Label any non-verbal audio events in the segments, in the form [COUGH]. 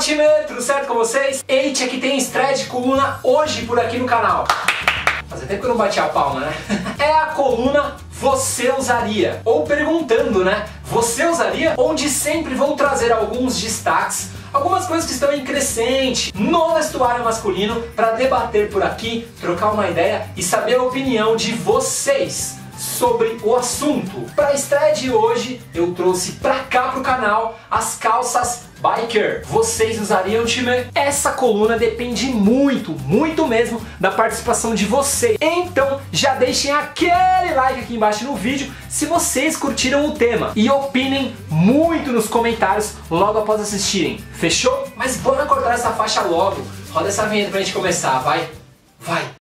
time! Tudo certo com vocês? Eite, aqui tem estreia de coluna hoje por aqui no canal. Fazia tempo que eu não bati a palma, né? [LAUGHS] É a coluna Você Usaria? Ou perguntando, né? Você usaria? Onde sempre vou trazer alguns destaques algumas coisas que estão em crescente no vestuário masculino para debater por aqui, trocar uma ideia e saber a opinião de vocês sobre o assunto. Para a estreia de hoje, eu trouxe para cá pro canal as calças Biker. Vocês usariam, time? Essa coluna depende muito, muito mesmo da participação de vocês. Então, já deixem aquele like aqui embaixo no vídeo se vocês curtiram o tema e opinem muito nos comentários logo após assistirem. Fechou? Mas bora cortar essa faixa logo. Roda essa vinheta pra gente começar, vai. Vai.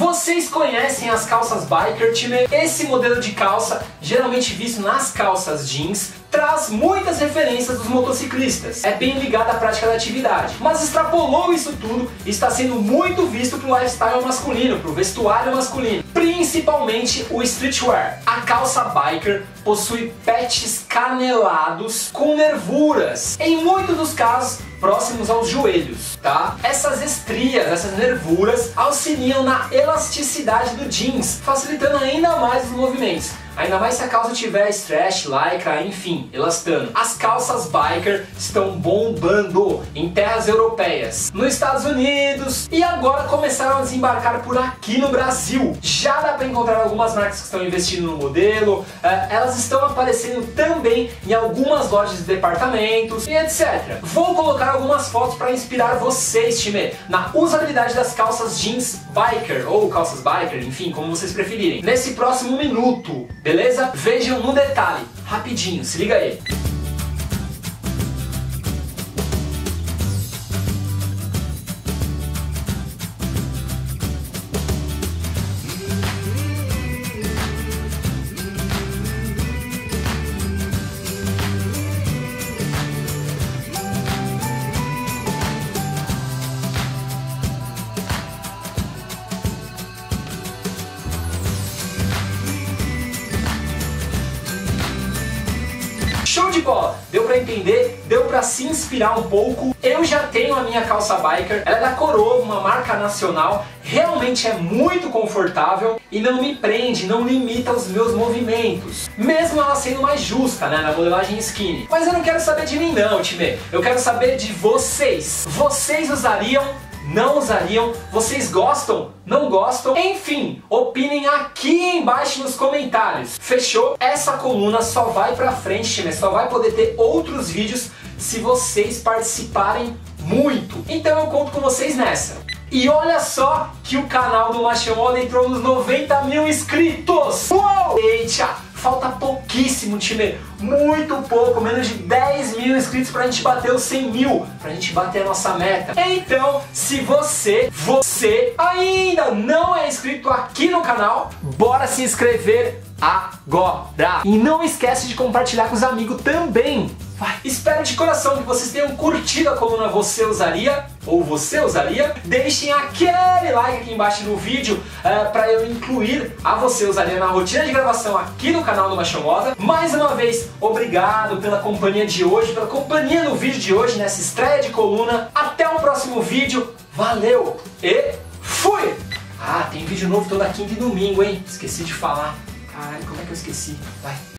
Vocês conhecem as calças biker, time? Esse modelo de calça, geralmente visto nas calças jeans, traz muitas referências dos motociclistas. É bem ligado à prática da atividade. Mas extrapolou isso tudo e está sendo muito visto pro lifestyle masculino, pro vestuário masculino. Principalmente o streetwear. A calça biker possui patches canelados com nervuras. Em muitos dos casos, próximos aos joelhos, tá? Essas estrias, essas nervuras auxiliam na elasticidade do jeans, facilitando ainda mais os movimentos. Ainda mais se a calça tiver stretch, lycra, enfim, elastano. As calças biker estão bombando em terras europeias, nos Estados Unidos e agora começaram a desembarcar por aqui no Brasil. Já dá para encontrar algumas marcas que estão investindo no modelo, eh, elas estão aparecendo também em algumas lojas de departamentos e etc. Vou colocar algumas fotos para inspirar vocês, time, na usabilidade das calças jeans biker ou calças biker, enfim, como vocês preferirem. Nesse próximo minuto, beleza? Vejam no detalhe, rapidinho, se liga aí. Show de bola! Deu pra entender? Deu pra se inspirar um pouco? Eu já tenho a minha calça biker, ela é da Coroa, uma marca nacional, realmente é muito confortável e não me prende, não limita os meus movimentos. Mesmo ela sendo mais justa, né, na modelagem skinny. Mas eu não quero saber de mim não, time. Eu quero saber de vocês. Vocês usariam não usariam? Vocês gostam? Não gostam? Enfim, opinem aqui embaixo nos comentários. Fechou? Essa coluna só vai pra frente, time. Só vai poder ter outros vídeos se vocês participarem muito. Então eu conto com vocês nessa. E olha só que o canal do Machamoda entrou nos 90 mil inscritos! Uou! Eita! Falta pouquíssimo, time. Muito pouco, menos de 10 mil inscritos pra gente bater os 100 mil, pra gente bater a nossa meta. Então, se você, você ainda não é inscrito aqui no canal, bora se inscrever agora. E não esquece de compartilhar com os amigos também. Vai. Espero de coração que vocês tenham curtido a coluna Você Usaria, ou Você Usaria. Deixem aquele like aqui embaixo no vídeo é, para eu incluir a Você Usaria na rotina de gravação aqui no canal do Machão Moda. Mais uma vez, obrigado pela companhia de hoje, pela companhia no vídeo de hoje, nessa estreia de coluna. Até o próximo vídeo. Valeu e fui! Ah, tem vídeo novo toda quinta e domingo, hein? Esqueci de falar. Caralho, como é que eu esqueci? Vai.